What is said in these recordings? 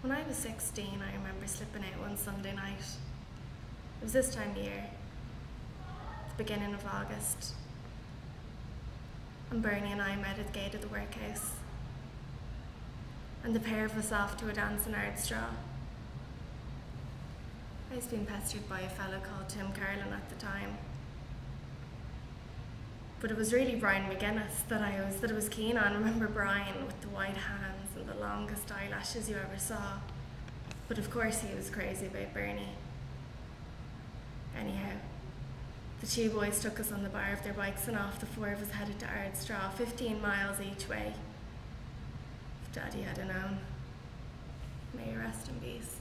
When I was 16, I remember slipping out one Sunday night. It was this time of year, the beginning of August. And Bernie and I met at the gate of the workhouse. And the pair of us off to a dance in Ardstraw. I was being pestered by a fellow called Tim Carlin at the time. But it was really Brian McGuinness that I was that I was keen on. I Remember Brian with the white hands and the longest eyelashes you ever saw. But of course he was crazy about Bernie. Anyhow, the two boys took us on the bar of their bikes and off the four of us headed to Ardstraw, 15 miles each way. If Daddy had known. May you rest in peace.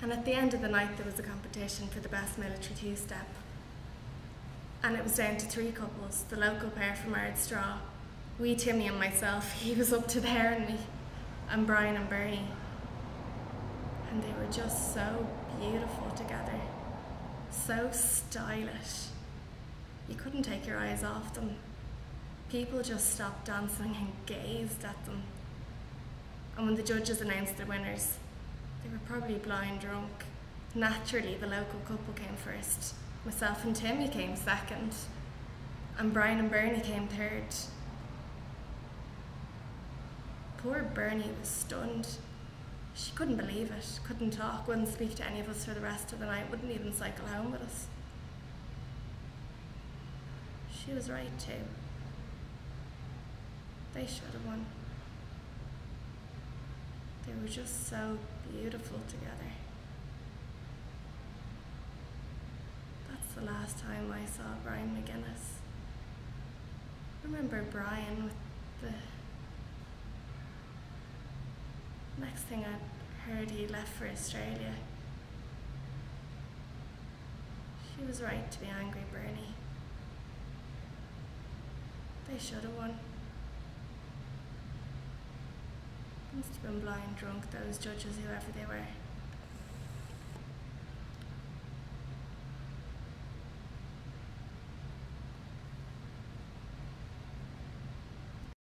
And at the end of the night, there was a competition for the best military two step. And it was down to three couples the local pair from Ardstraw, wee Timmy and myself. He was up to there, and me, and Brian and Bernie. And they were just so beautiful together, so stylish. You couldn't take your eyes off them. People just stopped dancing and gazed at them. And when the judges announced their winners, they were probably blind drunk. Naturally, the local couple came first. Myself and Timmy came second. And Brian and Bernie came third. Poor Bernie was stunned. She couldn't believe it, couldn't talk, wouldn't speak to any of us for the rest of the night, wouldn't even cycle home with us. She was right too. They should have won. They were just so beautiful together. That's the last time I saw Brian McGuinness. Remember Brian with the next thing I heard he left for Australia. She was right to be angry, Bernie. They should have won. Must have been blind drunk, those judges, whoever they were.